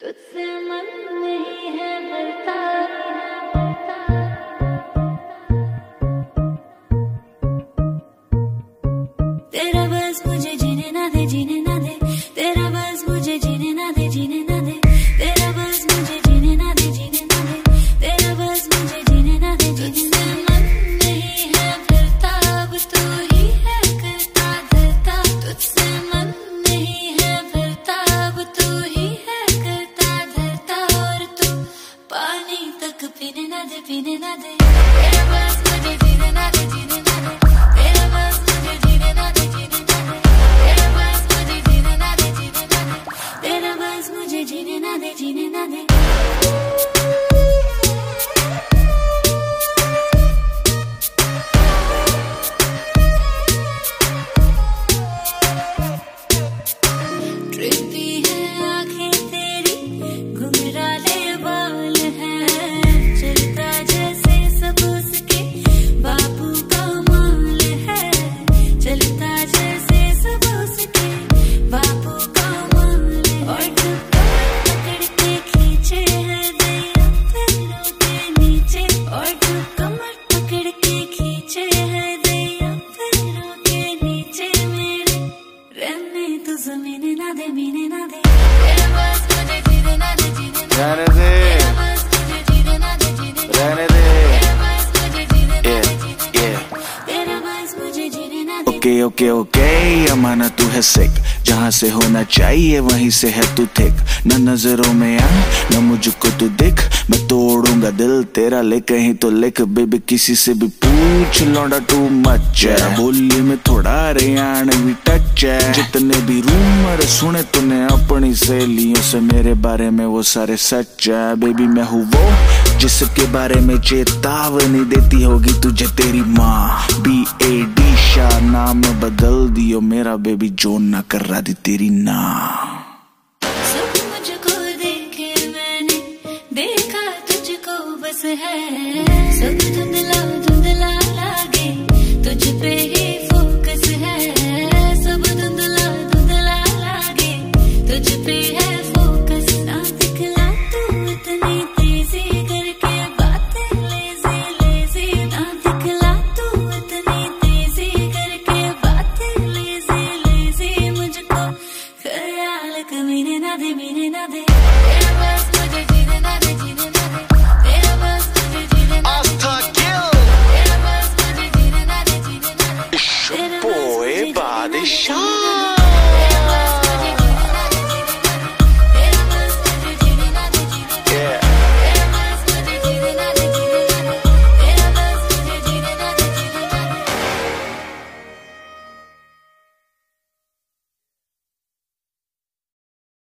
तुझसे मन नहीं है भरता। Yine ओके ओके ओके अमाना तू है सिक जहाँ से होना चाहिए, वहीं से है तू थिक न नज़रों में आ, न मुझको तू दिख। मैं तोड़ूँगा दिल तेरा, ले कहीं तो लिख। बेबी किसी से भी पूछ लौटा टू मच बोली में थोड़ा रे आने भी टच है। जितने भी रूमर सुने तूने अपनी सहेलियों से। मेरे बारे में वो सारे सच है। बेबी मैं हूँ वो जिसके बारे में चेतावनी देती होगी तुझे तेरी माँ। मेरा बेबी जोन ना कर रहा थी तेरी ना। सब तुझको देखे मैंने, देखा तुझको बस है। सब तो दिला minena de minena de